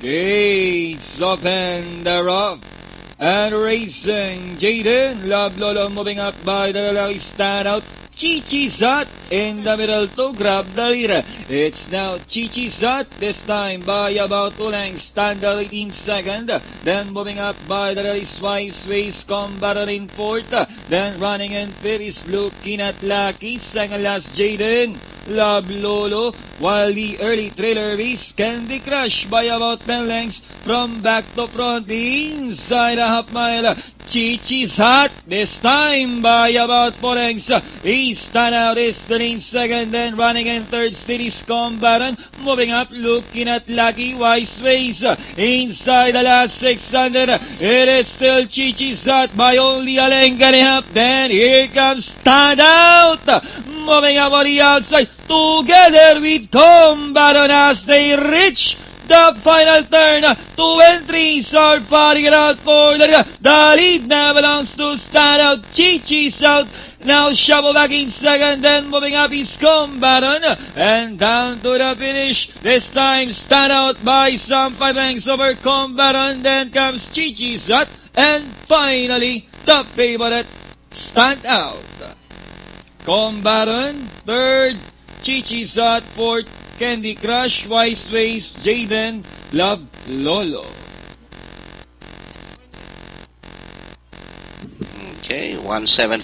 Gates open the rough. And racing, Jaden Love Lolo moving up by the lalaki standout. Chichizat in the middle to grab the lead. It's now Chichizat this time by about two lengths, standard 18 second. Then moving up by the race wise ways combatant in fourth. Then running in fifth is looking at Lucky. Second last Jaden. Love Lolo, while the early trailer race can be crushed by about 10 lengths from back to front inside a half mile. Chichizat this time by about 4 lengths. He's stand out is in second and running in third. Steady's combatant moving up looking at Lucky Wise Ways. Inside the last 600. It is still Chichizat by only a length and a half. Then here comes stand out. Moving on the outside together with Combatant as they reach the final turn. Two entries are fighting it out for the, the lead now belongs to Standout Chichi South. Now Shabo back in second, then moving up is Combatant. And down to the finish. This time stand out by some five lengths over Combatant. Then comes Chichi South. And finally, the favorite stand out. Combatant, third, Chichizat, fourth, Candy Crush, Wise Ways, Jaden, Love, Lolo. Okay, 174.